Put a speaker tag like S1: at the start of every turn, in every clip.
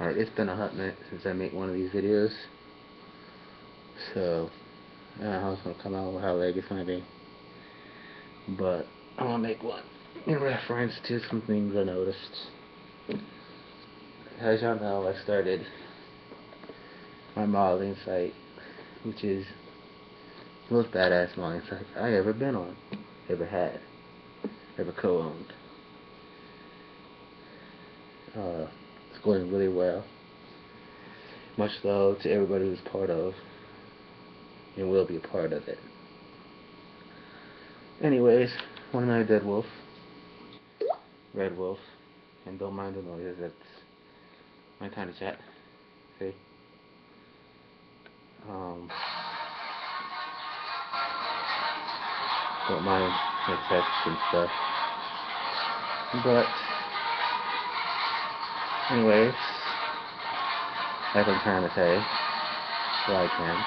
S1: Alright, it's been a hot minute since I made one of these videos. So, I don't know how it's going to come out how big it's going to be. But, I want to make one in reference to some things I noticed. As y'all know, I started my modeling site, which is the most badass modeling site I ever been on, ever had, ever co-owned. Uh, going really well. Much love to everybody who's part of and will be a part of it. Anyways, one night Dead Wolf, Red Wolf, and don't mind the noises, that's my Tinychat. See? Um, don't mind the text and stuff. But Anyways, I'm trying to say, so I can.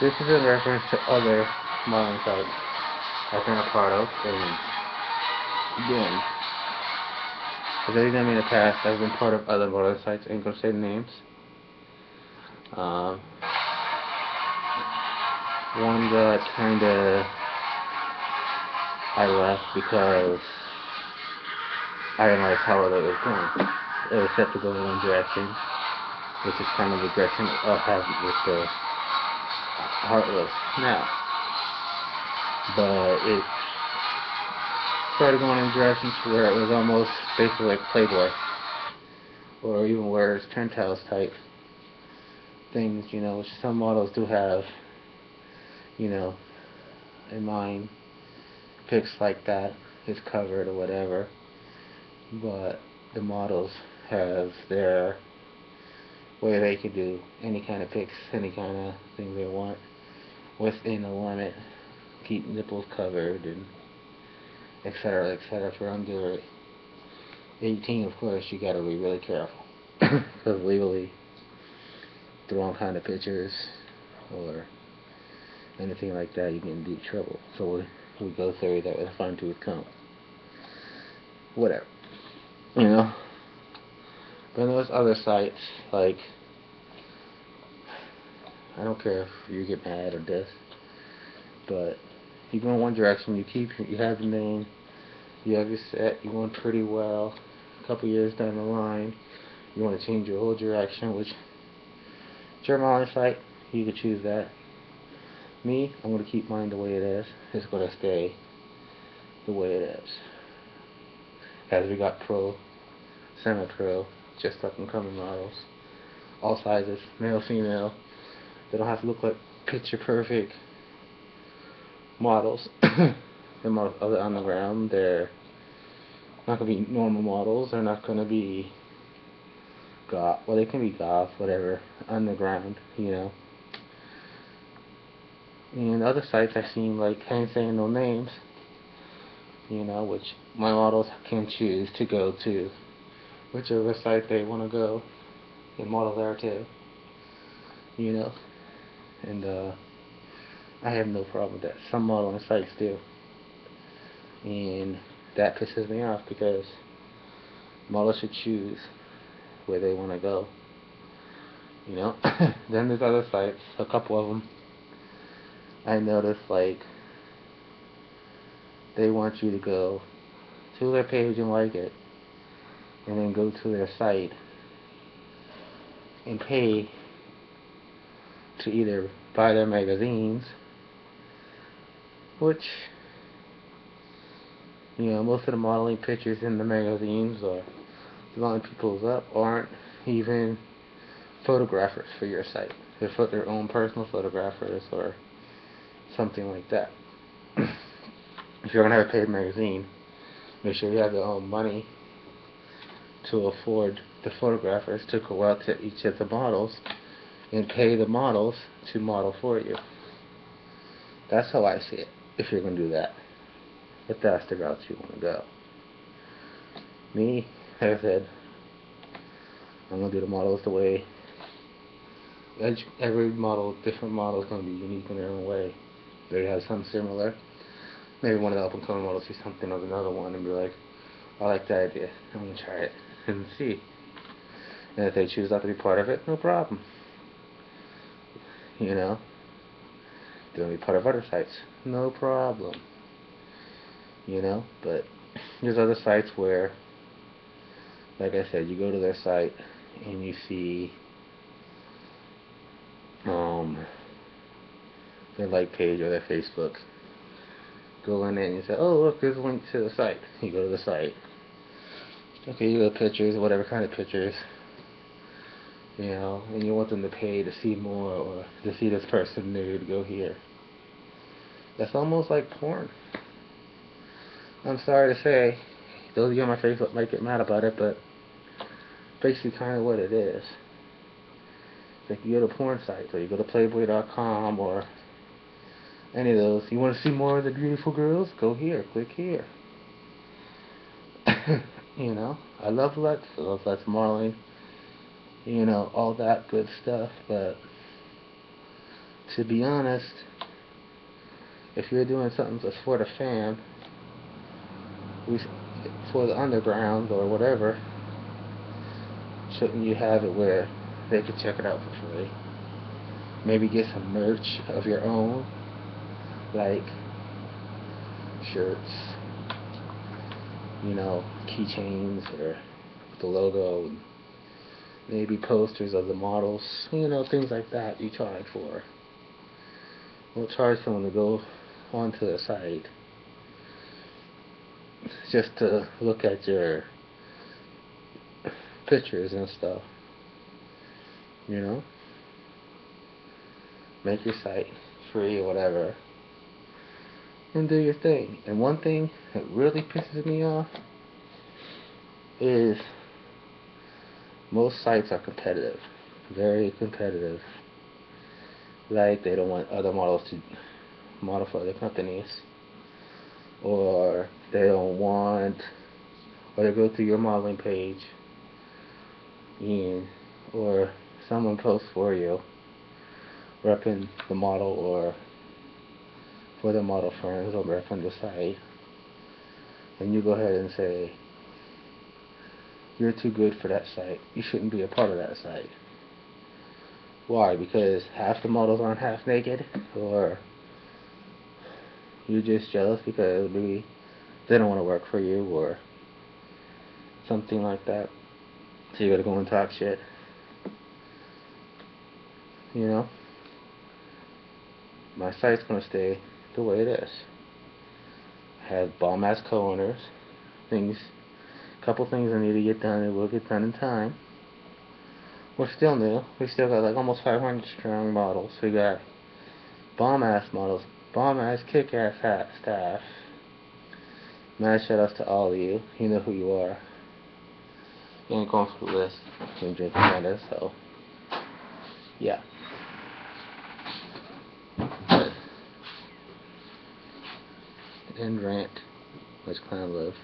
S1: This is in reference to other modeling sites I've been a part of, and again, as I did in the past, I've been part of other modeling sites, ain't gonna say names. Um, one that kinda I left because I didn't like how it was going. It was set to go in one direction, which is kind of the direction of having with the Heartless now. But it started going in directions where it was almost basically like Playboy, or even where worse, Penthouse type things, you know, which some models do have, you know, in mind, pics like that is covered or whatever but the models have their way they can do any kind of pics, any kind of thing they want within a limit, keep nipples covered and etc. etc. You're under 18, of course, you got to be really careful because legally, the wrong kind of pictures or anything like that, you get in deep trouble. So we, we go through that with a fine tooth comb. Whatever. You know? But there's other sites, like, I don't care if you get mad or this, but you go in one direction, you keep, you have the name, you have your set, you're going pretty well. A couple years down the line, you want to change your whole direction, which, your modeling site, you can choose that. Me, I'm going to keep mine the way it is. It's going to stay the way it is as we got pro, semi-pro, just up and coming models. All sizes, male, female. They don't have to look like picture perfect models. the models on the ground, they're not going to be normal models. They're not going to be goth. Well, they can be goth, whatever, underground, you know. And other sites I've seen, like, ain't saying no names, you know, which my models can choose to go to whichever site they want to go and model there too, you know, and uh, I have no problem with that. Some modeling sites do, and that pisses me off because models should choose where they want to go, you know. then there's other sites, a couple of them. I noticed like they want you to go to their page and like it, and then go to their site and pay to either buy their magazines, which, you know, most of the modeling pictures in the magazines or the people's up aren't even photographers for your site. They're for their own personal photographers or something like that. if you're going to have a paid magazine, make sure you have the own money to afford the photographers to go out to each of the models and pay the models to model for you. That's how I see it, if you're going to do that. If that's the route you want to go. Me, like I said, I'm going to do the models the way every model, different model is going to be unique in their own way. They have some similar, maybe one of the open coming models see something of another one and be like, I like that idea. I'm gonna try it and see. And if they choose not to be part of it, no problem. You know? They want to be part of other sites, no problem. You know? But there's other sites where, like I said, you go to their site and you see um, their like page or their Facebook. Go in there and you say, oh look, there's a link to the site. You go to the site. Okay, you go pictures, whatever kind of pictures. You know, and you want them to pay to see more or to see this person nude, go here. That's almost like porn. I'm sorry to say, those of you on my Facebook might get mad about it, but basically kind of what it is. Like you go to porn sites, or you go to Playboy.com, or any of those. You want to see more of the beautiful girls? Go here. Click here. you know, I love Lex. I love Lex Marling. You know, all that good stuff. But to be honest, if you're doing something that's for the fam, for the underground or whatever, shouldn't you have it where they could check it out for free? Maybe get some merch of your own, like shirts, you know, keychains or the logo, maybe posters of the models, you know, things like that you charge for. We'll charge someone to go onto the site just to look at your pictures and stuff. You know? Make your site free or whatever. And do your thing. And one thing that really pisses me off is most sites are competitive. Very competitive. Like they don't want other models to model for other companies. Or they don't want or they go to your modeling page and or someone posts for you repping the model or for the model firms or repping the site and you go ahead and say you're too good for that site you shouldn't be a part of that site why because half the models aren't half naked or you're just jealous because maybe they don't want to work for you or something like that so you gotta go and talk shit. You know? My site's gonna stay the way it is. Have bomb ass co-owners. Things, A couple things I need to get done. It will get done in time. We're still new. We still got like almost 500 strong models. We got bomb ass models, bomb ass kick ass hat staff. Mad shout outs to all of you. You know who you are You ain't going the list and drinking Canada, so yeah. End rant. Let's clown live.